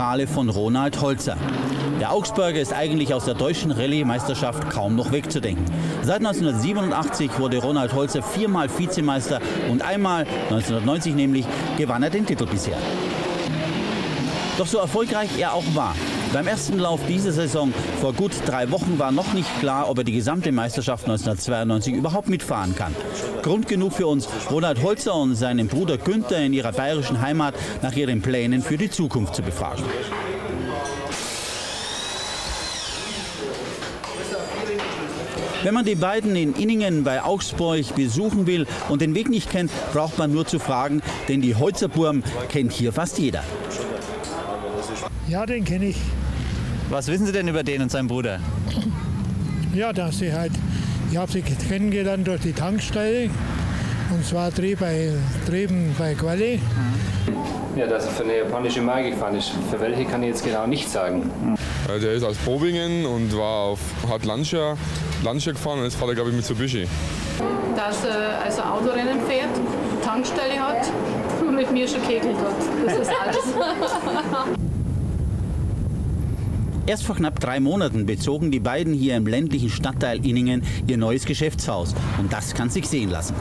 Integrale von Ronald Holzer. Der Augsburger ist eigentlich aus der deutschen Rallye-Meisterschaft kaum noch wegzudenken. Seit 1987 wurde Ronald Holzer viermal Vizemeister und einmal, 1990 nämlich, gewann er den Titel bisher. Doch so erfolgreich er auch war, beim ersten Lauf dieser Saison vor gut drei Wochen war noch nicht klar, ob er die gesamte Meisterschaft 1992 überhaupt mitfahren kann. Grund genug für uns, Ronald Holzer und seinen Bruder Günther in ihrer bayerischen Heimat nach ihren Plänen für die Zukunft zu befragen. Wenn man die beiden in Inningen bei Augsburg besuchen will und den Weg nicht kennt, braucht man nur zu fragen, denn die Holzerburm kennt hier fast jeder. Ja, den kenne ich. Was wissen Sie denn über den und seinen Bruder? Ja, dass sie halt, ich habe sie kennengelernt durch die Tankstelle. Und zwar bei, drüben bei Quali. Ja, dass er für eine japanische Marke gefahren ist. Für welche kann ich jetzt genau nicht sagen. Ja, der ist aus Bobingen und war auf, hat Lancia, Lancia gefahren und jetzt fährt er, glaube ich, Mitsubishi. Dass er also Autorennen fährt, Tankstelle hat und mit mir schon kegelt hat. Das ist alles. Erst vor knapp drei Monaten bezogen die beiden hier im ländlichen Stadtteil Inningen ihr neues Geschäftshaus. Und das kann sich sehen lassen.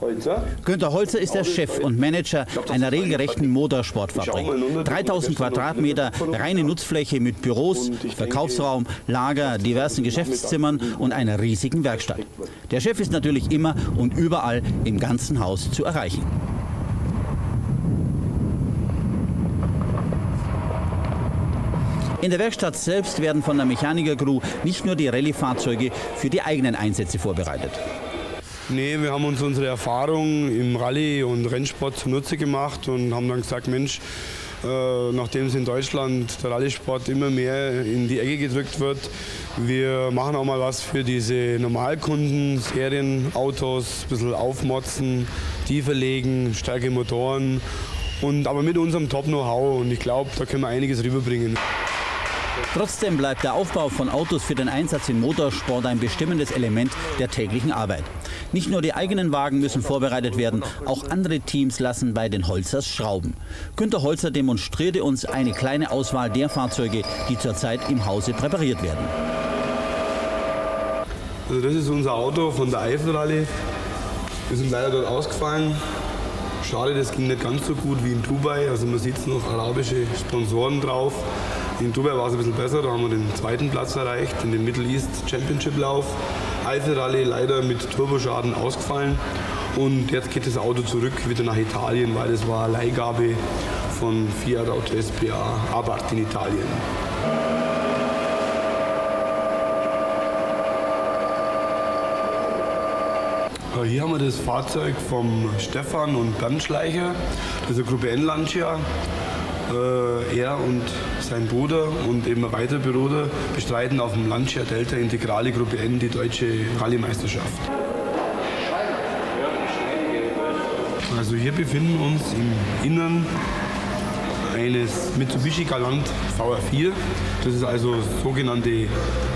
Holzer? Günter Holzer ist der Chef und Manager einer regelrechten Motorsportfabrik. 3000 Quadratmeter reine Nutzfläche mit Büros, Verkaufsraum, Lager, diversen Geschäftszimmern und einer riesigen Werkstatt. Der Chef ist natürlich immer und überall im ganzen Haus zu erreichen. In der Werkstatt selbst werden von der Mechaniker-Crew nicht nur die Rallye-Fahrzeuge für die eigenen Einsätze vorbereitet. Nee, wir haben uns unsere Erfahrung im Rallye- und Rennsport zunutze gemacht und haben dann gesagt, Mensch, äh, nachdem es in Deutschland der Rallye-Sport immer mehr in die Ecke gedrückt wird, wir machen auch mal was für diese Normalkunden, Serienautos, ein bisschen aufmotzen, tiefer legen, stärkere Motoren und aber mit unserem Top-Know-how und ich glaube, da können wir einiges rüberbringen. Trotzdem bleibt der Aufbau von Autos für den Einsatz im Motorsport ein bestimmendes Element der täglichen Arbeit. Nicht nur die eigenen Wagen müssen vorbereitet werden, auch andere Teams lassen bei den Holzers schrauben. Günter Holzer demonstrierte uns eine kleine Auswahl der Fahrzeuge, die zurzeit im Hause präpariert werden. Also das ist unser Auto von der Eifelrallye. Wir sind leider dort ausgefallen. Schade, das ging nicht ganz so gut wie in Dubai. Also man sieht noch arabische Sponsoren drauf. In Dubai war es ein bisschen besser, da haben wir den zweiten Platz erreicht in dem Middle East Championship Lauf. Eifel Rallye leider mit Turboschaden ausgefallen und jetzt geht das Auto zurück wieder nach Italien, weil es war Leihgabe von Fiat Auto SPA Abarth in Italien. Hier haben wir das Fahrzeug vom Stefan und Bernd Schleicher, das ist eine Gruppe N Lancia. Äh, er und sein Bruder und eben ein weiterer Bruder bestreiten auf dem Lancia Delta Integrale Gruppe N die deutsche Rallye-Meisterschaft. Also hier befinden uns im Innern eines Mitsubishi Galant VR4. Das ist also sogenannte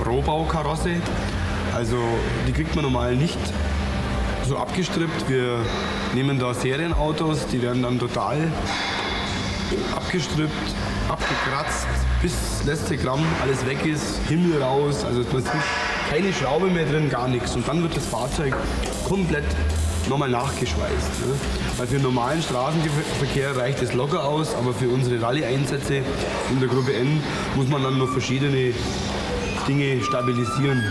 Rohbaukarosse. Also die kriegt man normal nicht so abgestrippt. Wir nehmen da Serienautos, die werden dann total abgestrippt, abgekratzt, bis das letzte Gramm alles weg ist, Himmel raus, also man sieht keine Schraube mehr drin, gar nichts. Und dann wird das Fahrzeug komplett nochmal nachgeschweißt. Ne? Weil für normalen Straßenverkehr reicht es locker aus, aber für unsere Rallye-Einsätze in der Gruppe N muss man dann noch verschiedene Dinge stabilisieren.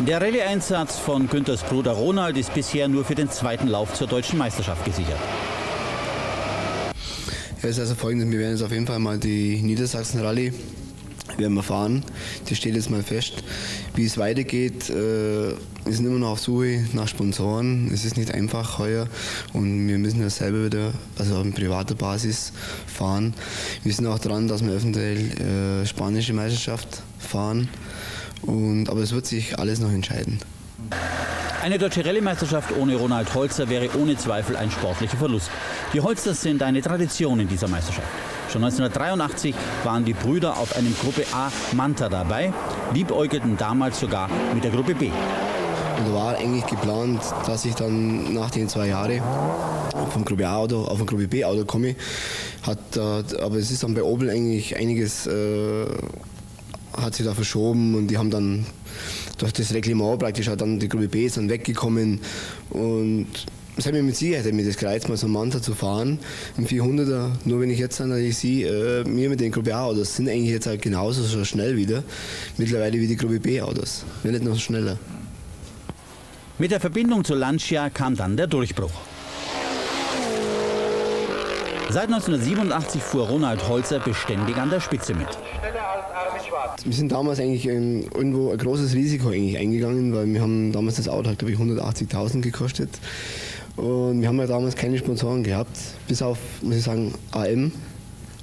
Der Rallye-Einsatz von Günthers Bruder Ronald ist bisher nur für den zweiten Lauf zur deutschen Meisterschaft gesichert. Es ist also folgendes, wir werden jetzt auf jeden Fall mal die Niedersachsen Rallye werden wir fahren. Das steht jetzt mal fest. Wie es weitergeht, wir sind immer noch auf Suche nach Sponsoren. Es ist nicht einfach heuer und wir müssen ja selber wieder, also auf privater Basis fahren. Wir sind auch dran, dass wir eventuell äh, spanische Meisterschaft fahren. Und, aber es wird sich alles noch entscheiden. Eine deutsche Rallye-Meisterschaft ohne Ronald Holzer wäre ohne Zweifel ein sportlicher Verlust. Die Holzers sind eine Tradition in dieser Meisterschaft. Schon 1983 waren die Brüder auf einem Gruppe A Manta dabei, liebäugelten damals sogar mit der Gruppe B. Und war eigentlich geplant, dass ich dann nach den zwei Jahren vom Gruppe A-Auto auf ein Gruppe B-Auto komme. Hat, äh, aber es ist dann bei Opel eigentlich einiges äh, hat sich da verschoben und die haben dann durch das Reglement praktisch hat dann die Gruppe B ist dann weggekommen und es hat mir mit Sicherheit mir das gereizt, mal so einen Manta zu fahren, im 400er. Nur wenn ich jetzt dann ich sehe, äh, mir mit den Gruppe A-Autos sind eigentlich jetzt halt genauso so schnell wieder, mittlerweile wie die Gruppe B-Autos, wenn nicht noch schneller. Mit der Verbindung zu Lancia kam dann der Durchbruch. Seit 1987 fuhr Ronald Holzer beständig an der Spitze mit. Wir sind damals eigentlich ähm, irgendwo ein großes Risiko eigentlich eingegangen, weil wir haben damals das Auto hat glaube ich 180.000 gekostet. Und wir haben ja damals keine Sponsoren gehabt, bis auf muss ich sagen AM,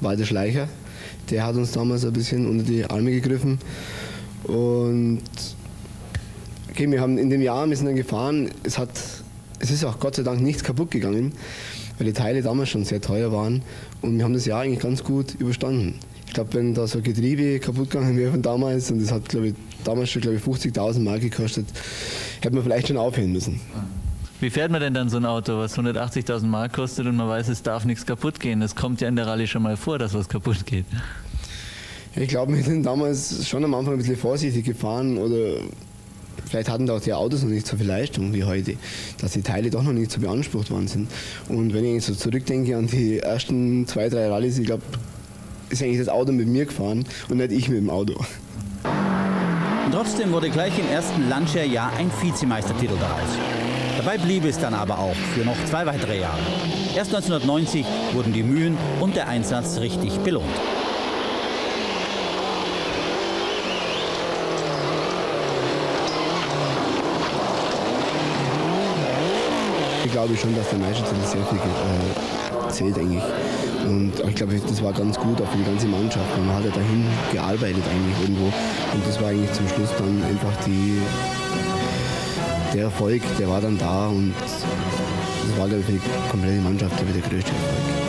Walter Schleicher, der hat uns damals ein bisschen unter die Arme gegriffen. Und okay, wir haben in dem Jahr wir sind dann gefahren, es hat es ist auch Gott sei Dank nichts kaputt gegangen, weil die Teile damals schon sehr teuer waren. Und wir haben das Jahr eigentlich ganz gut überstanden. Ich glaube, wenn da so Getriebe kaputt gegangen wäre von damals und das hat, glaube ich, damals schon glaube ich 50.000 Mark gekostet, hätte man vielleicht schon aufhören müssen. Wie fährt man denn dann so ein Auto, was 180.000 Mark kostet und man weiß, es darf nichts kaputt gehen? Das kommt ja in der Rallye schon mal vor, dass was kaputt geht. Ich glaube, wir sind damals schon am Anfang ein bisschen vorsichtig gefahren oder vielleicht hatten da auch die Autos noch nicht so viel Leistung wie heute, dass die Teile doch noch nicht so beansprucht worden sind. Und wenn ich so zurückdenke an die ersten zwei, drei Rallyes, ich glaube, ist eigentlich das Auto mit mir gefahren und nicht ich mit dem Auto. Und trotzdem wurde gleich im ersten Lancia-Jahr ein Vizemeistertitel daraus. Dabei blieb es dann aber auch für noch zwei weitere Jahre. Erst 1990 wurden die Mühen und der Einsatz richtig belohnt. Ich glaube schon, dass der Meistertitel sehr viel äh, zählt eigentlich. Und ich glaube, das war ganz gut auch für die ganze Mannschaft. Man hat ja dahin gearbeitet eigentlich irgendwo. Und das war eigentlich zum Schluss dann einfach die, der Erfolg, der war dann da und das war glaube ich, für die komplette Mannschaft ich, der größte Erfolg.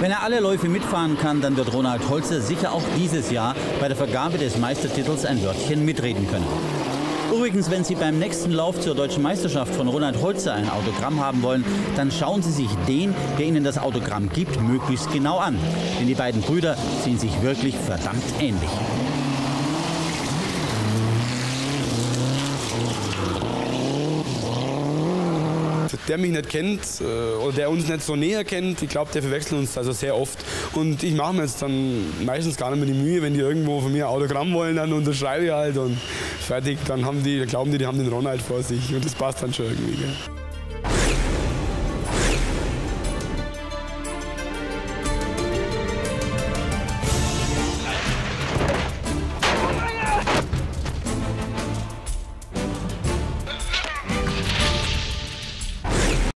Wenn er alle Läufe mitfahren kann, dann wird Ronald Holzer sicher auch dieses Jahr bei der Vergabe des Meistertitels ein Wörtchen mitreden können. Übrigens, wenn Sie beim nächsten Lauf zur deutschen Meisterschaft von Ronald Holzer ein Autogramm haben wollen, dann schauen Sie sich den, der Ihnen das Autogramm gibt, möglichst genau an. Denn die beiden Brüder sehen sich wirklich verdammt ähnlich. Der mich nicht kennt äh, oder der uns nicht so näher kennt, ich glaube, der verwechselt uns also sehr oft. Und ich mache mir jetzt dann meistens gar nicht mehr die Mühe, wenn die irgendwo von mir Autogramm wollen, dann unterschreibe ich halt und fertig. Dann haben die, glauben die, die haben den Ronald vor sich und das passt dann schon irgendwie. Gell.